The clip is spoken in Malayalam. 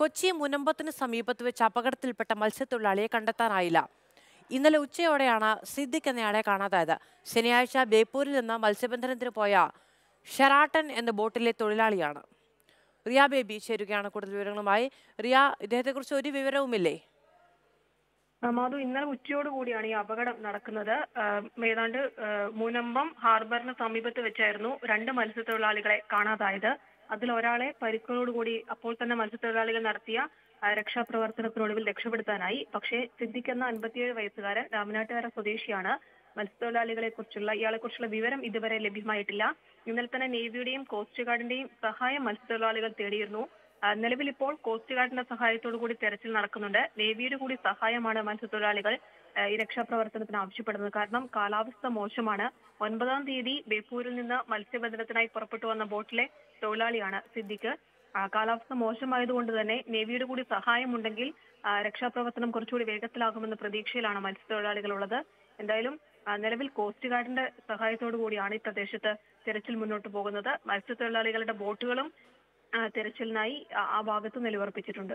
കൊച്ചി മുനമ്പത്തിന് സമീപത്ത് വെച്ച് അപകടത്തിൽപ്പെട്ട മത്സ്യത്തൊഴിലാളിയെ കണ്ടെത്താനായില്ല. ഇന്നലെ ഉച്ചയോടെയാണ് സിദ്ദിഖ് എന്നയാളെ കാണാതായത്. ശനിയാഴ്ച ബേപ്പൂരിൽ നിന്ന് മത്സ്യബന്ധനത്തിന് പോയ ഷെറാട്ടൻ എന്ന ബോട്ടിലെ തൊഴിലാളിയാണ്. റിയ ബേബി ചേരുകയാണ് കൂടുതൽ വിവരങ്ങളുമായി. റിയ ഇദ്ദേഹത്തെക്കുറിച്ച് ഒരു വിവരവുമില്ലേ? മാധു ഇന്നലെ ഉച്ചയോട് കൂടിയാണ് ഈ അപകടം നടക്കുന്നത്. ഏതാണ്ട് മുനമ്പം ഹാർബറിന് സമീപത്ത് വെച്ചായിരുന്നു രണ്ട് മത്സ്യത്തൊഴിലാളികളെ കാണാതായത്. അതിൽ ഒരാളെ പരിക്കുകളോടുകൂടി അപ്പോൾ തന്നെ മത്സ്യത്തൊഴിലാളികൾ നടത്തിയ രക്ഷാപ്രവർത്തനത്തിനൊടുവിൽ രക്ഷപ്പെടുത്താനായി. പക്ഷേ സിദ്ദിഖ് എന്ന അൻപത്തിയേഴ് വയസ്സുകാരൻ രാമനാട്ടുകര സ്വദേശിയാണ്. മത്സ്യത്തൊഴിലാളികളെ കുറിച്ചുള്ള ഇയാളെ കുറിച്ചുള്ള വിവരം ഇതുവരെ ലഭ്യമായിട്ടില്ല. ഇന്നലെ തന്നെ നേവിയുടെയും കോസ്റ്റ് ഗാർഡിന്റെയും സഹായം മത്സ്യത്തൊഴിലാളികൾ തേടിയിരുന്നു. നിലവിൽ ഇപ്പോൾ കോസ്റ്റ് ഗാർഡിന്റെ സഹായത്തോടു കൂടി തെരച്ചിൽ നടക്കുന്നുണ്ട്. നേവിയുടെ കൂടി സഹായമാണ് മത്സ്യത്തൊഴിലാളികൾ ഈ രക്ഷാപ്രവർത്തനത്തിന് ആവശ്യപ്പെടുന്നത്. കാരണം കാലാവസ്ഥ മോശമാണ്. ഒൻപതാം തീയതി ബേപ്പൂരിൽ നിന്ന് മത്സ്യബന്ധനത്തിനായി പുറപ്പെട്ടു വന്ന ബോട്ടിലെ തൊഴിലാളിയാണ് സിദ്ദിഖ്. കാലാവസ്ഥ മോശമായതുകൊണ്ട് തന്നെ നേവിയുടെ കൂടി സഹായമുണ്ടെങ്കിൽ രക്ഷാപ്രവർത്തനം കുറച്ചുകൂടി വേഗത്തിലാകുമെന്ന പ്രതീക്ഷയിലാണ് മത്സ്യത്തൊഴിലാളികൾ ഉള്ളത് എന്തായാലും നിലവിൽ കോസ്റ്റ് ഗാർഡിന്റെ സഹായത്തോടു കൂടിയാണ് ഈ പ്രദേശത്ത് തെരച്ചിൽ മുന്നോട്ട് പോകുന്നത്. മത്സ്യത്തൊഴിലാളികളുടെ ബോട്ടുകളും തെരച്ചിലിനായി ആ- ഭാഗത്ത് നിലയുറപ്പിച്ചിട്ടുണ്ട്.